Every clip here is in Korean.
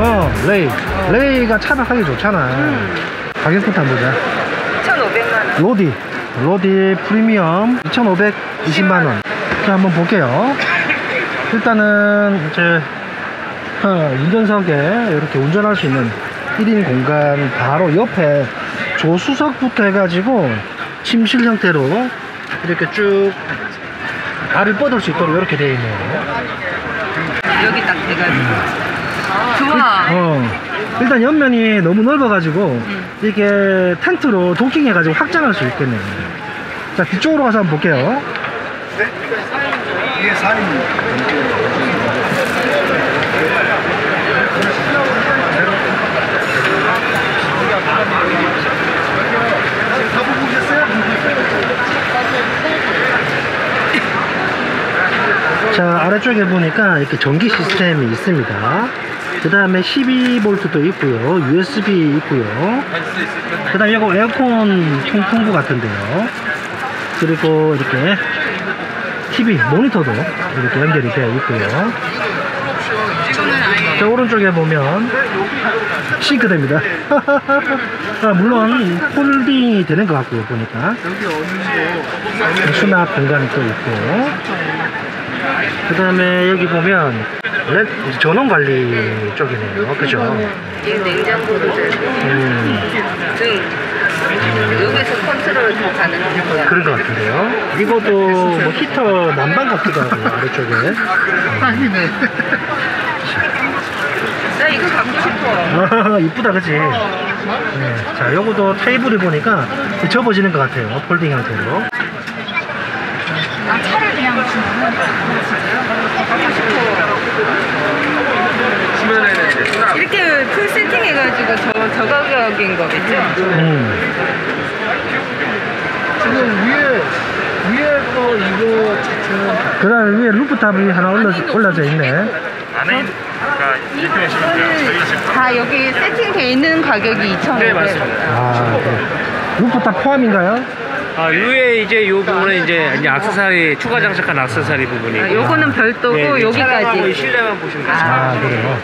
어 레이. 레이가 차박 하기 좋잖아. 음. 가격부터 한번 보자. 2,500만원. 로디. 로디 프리미엄 2,520만원. 자 한번 볼게요. 일단은 이제 어, 운전석에 이렇게 운전할 수 있는 1인 공간 바로 옆에 조수석부터 해가지고 침실 형태로 이렇게 쭉 발을 뻗을 수 있도록 이렇게 되어 있네요. 여기 딱 돼가지고. 좋아. 어, 일단 옆면이 너무 넓어가지고 이게 텐트로 도킹해가지고 확장할 수 있겠네요. 자 뒤쪽으로 가서 한번 볼게요. 이게 살입니다. 자 아래쪽에 보니까 이렇게 전기 시스템이 있습니다. 그 다음에 12V도 있고요, USB 있고요. 그 다음에 이거 에어컨 통풍구 같은데요. 그리고 이렇게 TV 모니터도 이렇게 연결이 되어 있고요. 자 오른쪽에 보면 싱크대입니다. 아, 물론 폴딩이 되는 것 같고요 보니까 수납 공간이 또 있고 그 다음에 여기 보면 레- 전원 관리 쪽이네요 그죠 음, 등. 여기서 컨트롤 다 가능합니다. 그런 것 같은데요 이것도 뭐 히터 난방 같기도 하고 아래쪽에 나 이거 갖고 싶어. 이쁘다 그치 네. 자 요것도 테이블이 보니까 접어지는 것 같아요 folding 형태로 아, 차를 그냥 주면 이렇게 full 세팅 해가지고 저, 저 가격인 거겠죠? 음. 지금 위에 위에 거 이거 자체는 그 다음에 위에 루프탑이 하나 올라, 올라져 있네 안에 그러니까 이렇게 보시면 돼요. 저희 지금 다 여기 세팅돼 있는 가격이 2,500원. 네 맞습니다. 아 그래. 루프탑 포함인가요? 아 위에 이제 요 부분은 이제 이제 악세사리 추가 장착한 악세사리 부분이고. 아, 요거는 별도고 네, 네, 여기까지. 실내만 보시면 돼요. 아 그래요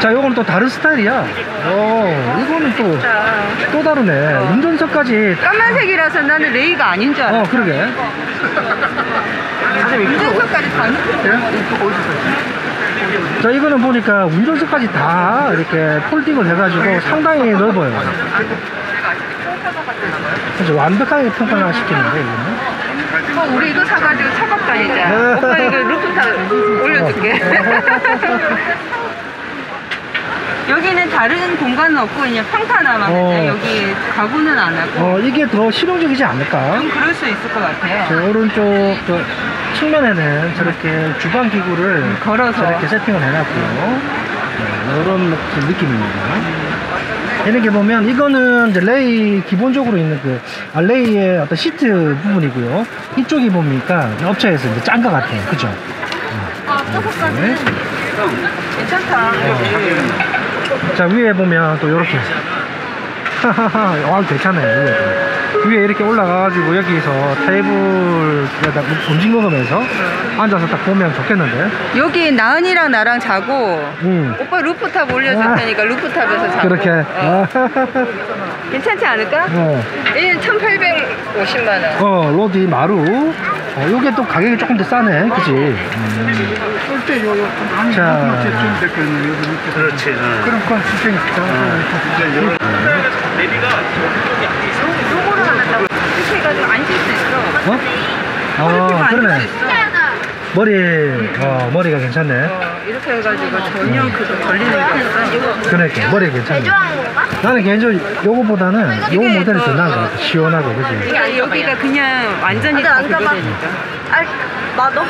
자 요거는 또 다른 스타일이야. 어 이거는 또 또 다르네. 운전석까지 까만색이라서 나는 레이가 아닌 줄어 알았어. 그러게. 운전석까지 다 넣고. 자 이거는 보니까 운전석까지 다 이렇게 폴딩을 해가지고 상당히 넓어요. 그래서 완벽하게 평판화 시키는데 이거는. 어, 우리 이거 사가지고 차박 다니자. 오빠 이거 루프탑 올려줄게. 여기는 다른 공간은 없고 그냥 평탄화만 어. 했죠. 여기 가구는 안 하고. 어 이게 더 실용적이지 않을까 좀 그럴 수 있을 것 같아요. 저 오른쪽 저 측면에는 저렇게 주방 기구를 걸어서. 저렇게 세팅을 해놨고요. 네, 이런 느낌입니다. 이렇게 보면 이거는 이제 레이 기본적으로 있는 그 아, 레이의 어떤 시트 부분이고요. 이쪽이 보니까 업체에서 이제 짠 것 같아요. 그죠? 네. 괜찮다. 자 위에 보면 또 이렇게 와 괜찮아요 위에도. 위에 이렇게 올라가가지고 여기서 테이블에다 음식 먹으면서 앉아서 딱 보면 좋겠는데 여기 나은이랑 나랑 자고 음 오빠 루프탑 올려줄 아. 테니까 루프탑에서 자고. 그렇게 어. 괜찮지 않을까? 어, 1년 1,850만 원. 어 로디 마루 어, 요게 또 가격이 조금 더 싸네 그지 음. 쏠때 요거 많이 자. 됐거든요. 밑에. 그렇지. 응. 그런 건 실제 있죠. 요거를 하나 딱 이렇게 해가지고 앉을 수 있어. 어? 앉을 그러네 수 있어. 머리 어 머리가 괜찮네. 어, 이렇게 해가지고 전혀 그거 걸리는 게 없어. 그러니까 머리가 괜찮네. 나는 개인적으로 요거보다는 요 모델이 더 나은 것 같아. 시원하고 그지? 여기가 그냥 완전히 다 그거 되니까. 아, 나 너무